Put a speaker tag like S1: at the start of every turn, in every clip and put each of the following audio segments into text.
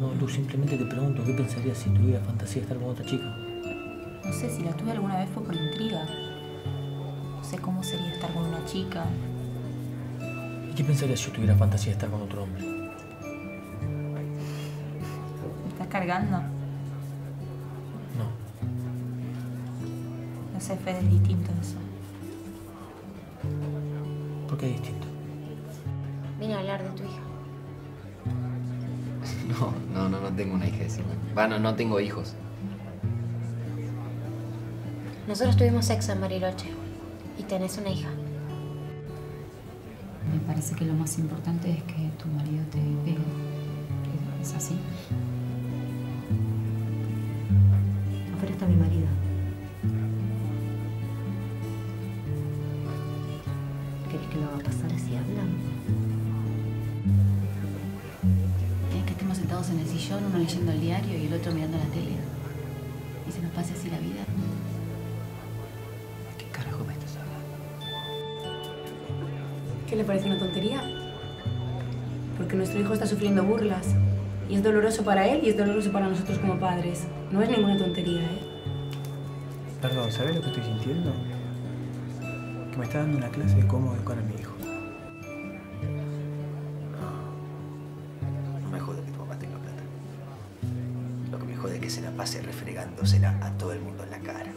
S1: No, Luz, simplemente te pregunto, ¿qué pensarías si tuviera fantasía de estar con otra chica?
S2: No sé, si la tuve alguna vez fue por intriga. No sé cómo sería estar con una chica.
S1: ¿Y qué pensarías si yo tuviera fantasía de estar con otro hombre?
S2: ¿Me estás cargando?
S1: No.
S2: No sé, Fede, es distinto eso.
S1: ¿Por qué es distinto?
S3: Vine a hablar de tu hija.
S4: No, no, no, no tengo una hija encima. Bueno, no tengo hijos.
S3: Nosotros tuvimos sexo en Bariloche. Y tenés una hija.
S5: Me parece que lo más importante es que tu marido te pegue. ¿Es así?
S6: Afuera está mi marido. ¿Querés que lo haga pasar así hablando?
S5: Sentados en el sillón, uno leyendo el diario y el otro mirando la tele. Y se nos pase así la vida.
S1: ¿Qué carajo me estás hablando?
S6: ¿Qué le parece una tontería? Porque nuestro hijo está sufriendo burlas. Y es doloroso para él y es doloroso para nosotros como padres. No es ninguna tontería, ¿eh?
S7: Perdón, ¿sabes lo que estoy sintiendo? Que me está dando una clase de cómo educar a mi hijo.
S8: Que se la pase refregándosela a todo el mundo en la cara.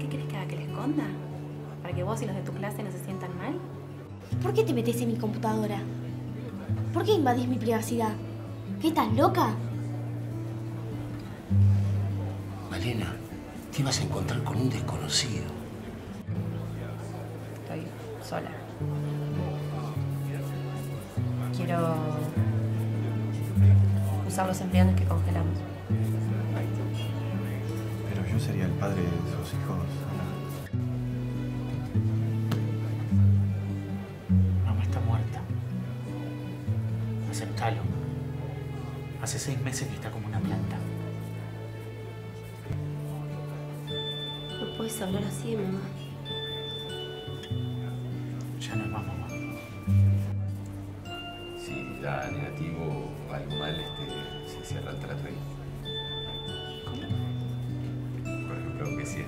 S9: ¿Qué querés que haga? ¿Que le esconda? ¿Para que vos y los de tu clase no se sientan mal?
S3: ¿Por qué te metes en mi computadora? ¿Por qué invadís mi privacidad? ¿Qué estás loca?
S8: Malena, te ibas a encontrar con un desconocido.
S2: Estoy sola. Quiero usar los embriones que congelamos.
S7: Pero yo sería el padre de sus hijos.
S1: Mamá está muerta. Aceptalo. Hace seis meses que está como una planta.
S6: No puedes hablar así de mamá.
S1: Ya no es más mamá.
S10: Si da negativo o algo mal, este, se cierra el trato ahí.